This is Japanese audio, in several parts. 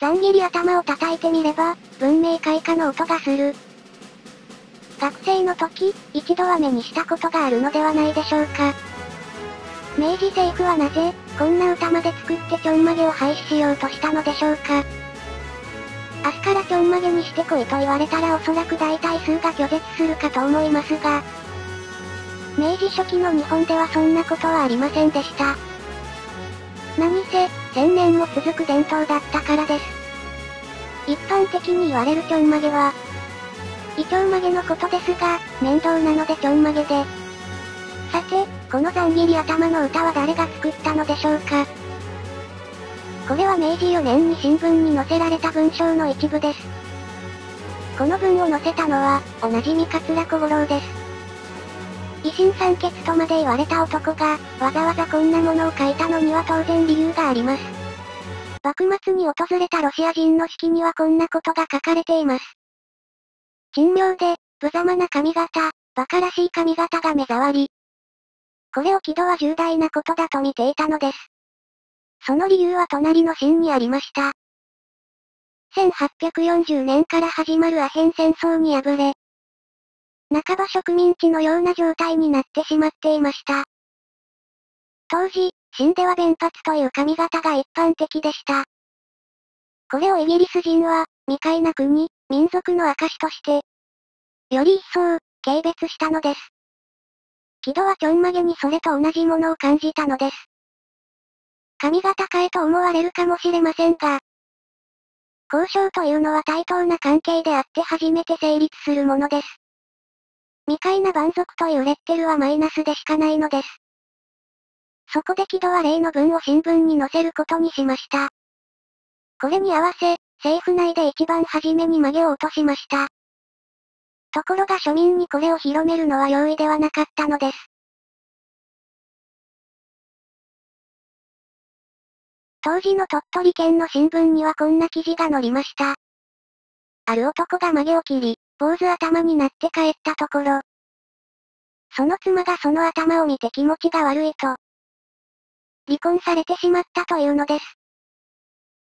ざん切り頭を叩いてみれば、文明開化の音がする。学生の時、一度は目にしたことがあるのではないでしょうか。明治政府はなぜ、こんな歌まで作ってちょんまげを廃止しようとしたのでしょうか。明日からちょんまげにしてこいと言われたらおそらく大多数が拒絶するかと思いますが、明治初期の日本ではそんなことはありませんでした。何せ、千年も続く伝統だったからです。一般的に言われるちょんまげは、イチョウ曲げのことですが、面倒なのでちょんまげで。さて、このざん切り頭の歌は誰が作ったのでしょうか？これは明治4年に新聞に載せられた文章の一部です。この文を載せたのは、おなじみ桂小五郎です。維新三欠とまで言われた男が、わざわざこんなものを書いたのには当然理由があります。幕末に訪れたロシア人の式にはこんなことが書かれています。珍妙で、無様な髪型、馬鹿らしい髪型が目障り。これを木戸は重大なことだと見ていたのです。その理由は隣のシーンにありました。1840年から始まるアヘン戦争に敗れ、半ば植民地のような状態になってしまっていました。当時、ンでは弁髪という髪型が一般的でした。これをイギリス人は、未開な国、民族の証として、より一層、軽蔑したのです。木戸はちょんまげにそれと同じものを感じたのです。髪型変えと思われるかもしれませんが、交渉というのは対等な関係であって初めて成立するものです。未開な蛮族というレッテルはマイナスでしかないのです。そこで木戸は例の文を新聞に載せることにしました。これに合わせ、政府内で一番初めに曲げを落としました。ところが庶民にこれを広めるのは容易ではなかったのです。当時の鳥取県の新聞にはこんな記事が載りました。ある男が曲げを切り、坊主頭になって帰ったところ、その妻がその頭を見て気持ちが悪いと、離婚されてしまったというのです。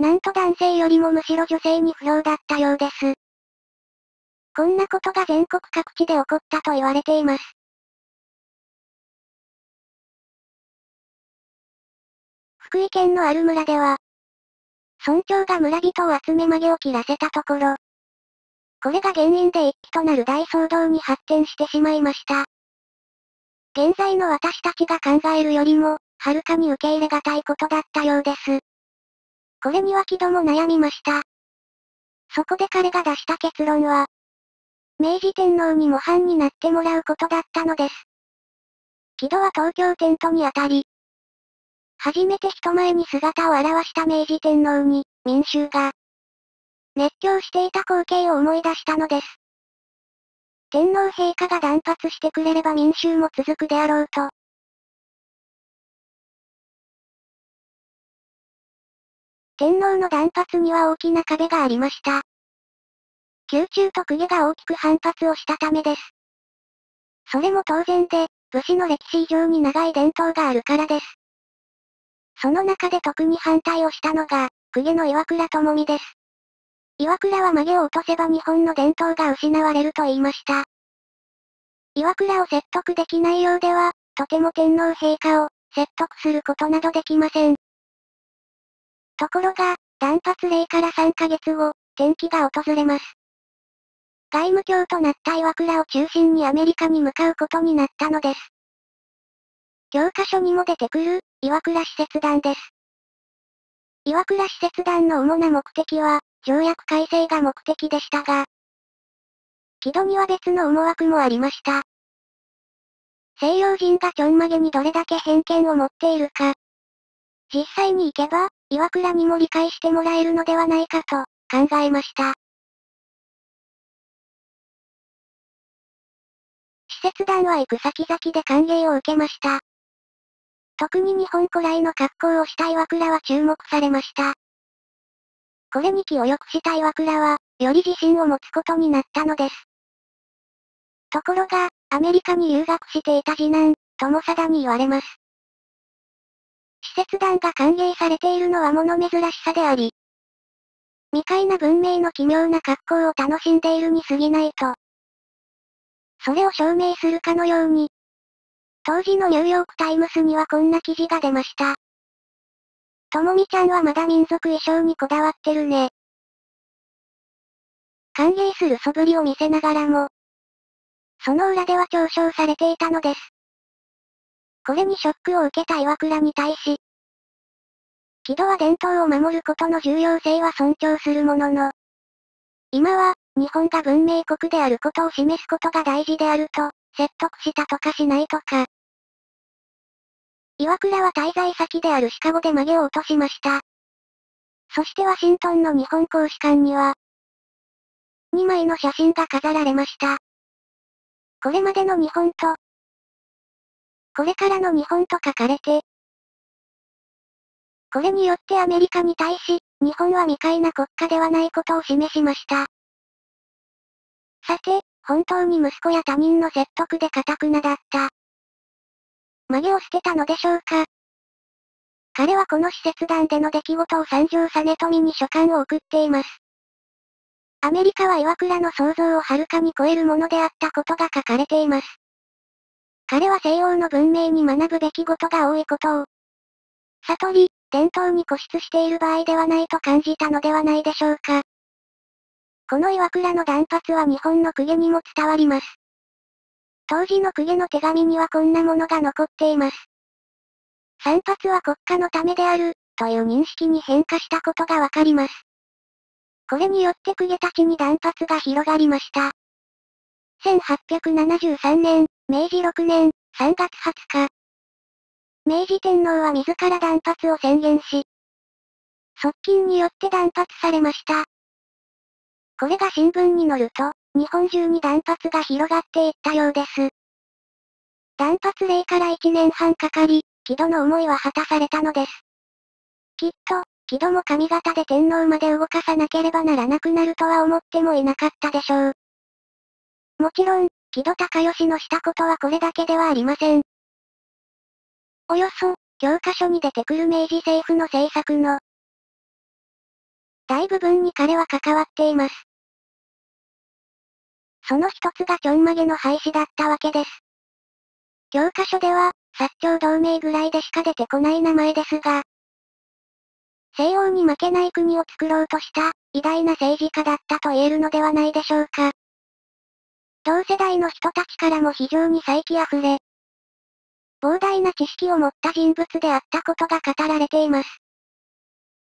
なんと男性よりもむしろ女性に不評だったようです。こんなことが全国各地で起こったと言われています。福井県のある村では、村長が村人を集め曲げを切らせたところ、これが原因で一気となる大騒動に発展してしまいました。現在の私たちが考えるよりも、はるかに受け入れがたいことだったようです。これには木戸も悩みました。そこで彼が出した結論は、明治天皇に模範になってもらうことだったのです。木戸は東京テントにあたり、初めて人前に姿を現した明治天皇に、民衆が、熱狂していた光景を思い出したのです。天皇陛下が断髪してくれれば民衆も続くであろうと。天皇の断髪には大きな壁がありました。宮中と公家が大きく反発をしたためです。それも当然で、武士の歴史以上に長い伝統があるからです。その中で特に反対をしたのが、公家の岩倉智美です。岩倉は曲げを落とせば日本の伝統が失われると言いました。岩倉を説得できないようでは、とても天皇陛下を説得することなどできません。ところが、断髪令から3ヶ月後、転機が訪れます。外務卿となった岩倉を中心にアメリカに向かうことになったのです。教科書にも出てくる、岩倉使節団です。岩倉使節団の主な目的は、条約改正が目的でしたが、木戸には別の思惑もありました。西洋人がちょんまげにどれだけ偏見を持っているか。実際に行けば、岩倉にも理解してもらえるのではないかと、考えました。使節団は行く先々で歓迎を受けました。特に日本古来の格好をした岩倉は注目されました。これに気を良くした岩倉は、より自信を持つことになったのです。ところが、アメリカに留学していた次男、友貞に言われます。使節団が歓迎されているのは物珍しさであり、未開な文明の奇妙な格好を楽しんでいるに過ぎないと。それを証明するかのように、当時のニューヨークタイムスにはこんな記事が出ました。ともみちゃんはまだ民族衣装にこだわってるね。歓迎する素振りを見せながらも、その裏では嘲笑されていたのです。これにショックを受けた岩倉に対し、木戸は伝統を守ることの重要性は尊重するものの、今は、日本が文明国であることを示すことが大事であると、説得したとかしないとか。岩倉は滞在先であるシカゴで曲げを落としました。そしてワシントンの日本公使館には、2枚の写真が飾られました。これまでの日本と、これからの日本と書かれて、これによってアメリカに対し、日本は未開な国家ではないことを示しました。さて、本当に息子や他人の説得で堅くなだった。曲げを捨てたのでしょうか彼はこの使節団での出来事を三条実富に書簡を送っています。アメリカは岩倉の想像をはるかに超えるものであったことが書かれています。彼は西洋の文明に学ぶべきことが多いことを、悟り、伝統に固執している場合ではないと感じたのではないでしょうか。この岩倉の断髪は日本の公家にも伝わります。当時の公家の手紙にはこんなものが残っています。散髪は国家のためである、という認識に変化したことがわかります。これによって公家たちに断髪が広がりました。1873年、明治6年、3月20日、明治天皇は自ら断髪を宣言し、側近によって断髪されました。これが新聞に載ると、日本中に断髪が広がっていったようです。断髪令から1年半かかり、木戸の思いは果たされたのです。きっと、木戸も髪型で天皇まで動かさなければならなくなるとは思ってもいなかったでしょう。もちろん、木戸孝義のしたことはこれだけではありません。およそ、教科書に出てくる明治政府の政策の、大部分に彼は関わっています。その一つがちょんまげの廃止だったわけです。教科書では、薩長同盟ぐらいでしか出てこない名前ですが、西洋に負けない国を作ろうとした、偉大な政治家だったと言えるのではないでしょうか。同世代の人たちからも非常に再起あふれ、膨大な知識を持った人物であったことが語られています。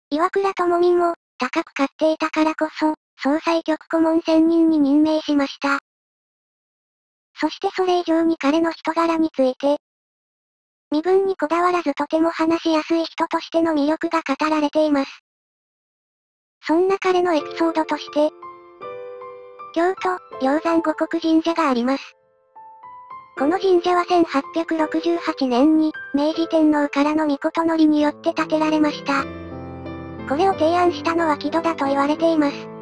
岩倉智美も、高く買っていたからこそ、総裁局顧問専任に任命しました。そしてそれ以上に彼の人柄について、身分にこだわらずとても話しやすい人としての魅力が語られています。そんな彼のエピソードとして、京都、鷹山五国神社があります。この神社は1868年に、明治天皇からの御事のりによって建てられました。これを提案したのは木戸だと言われています。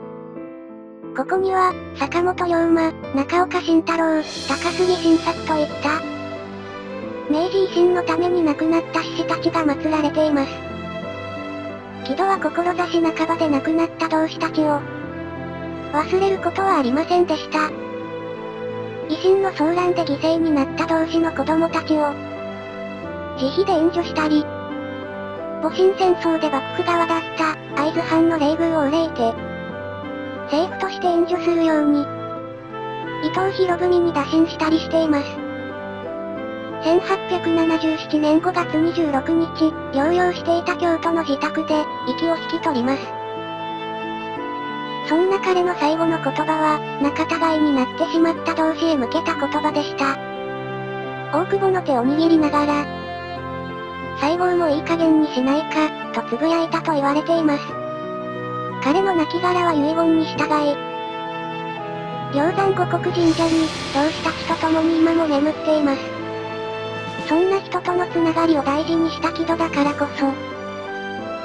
ここには、坂本龍馬、中岡慎太郎、高杉晋作といった、明治維新のために亡くなった志士たちが祀られています。木戸は志半ばで亡くなった同志たちを、忘れることはありませんでした。維新の騒乱で犠牲になった同士の子供たちを、自費で援助したり、戊辰戦争で幕府側だった会津藩の霊宮を憂いて、政府として援助するように、伊藤博文に打診したりしています。1877年5月26日、療養していた京都の自宅で、息を引き取ります。そんな彼の最後の言葉は、仲違いになってしまった同士へ向けた言葉でした。大久保の手を握りながら、最後もいい加減にしないか、と呟いたと言われています。彼の亡骸は遺言に従い、鷹山五国神社に、同志たちと共に今も眠っています。そんな人とのつながりを大事にした木戸だからこそ、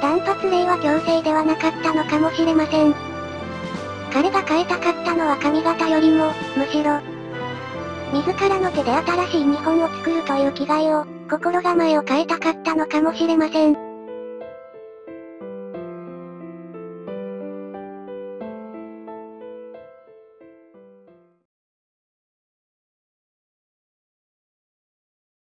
断髪令は強制ではなかったのかもしれません。彼が変えたかったのは髪型よりも、むしろ、自らの手で新しい日本を作るという気概を、心構えを変えたかったのかもしれません。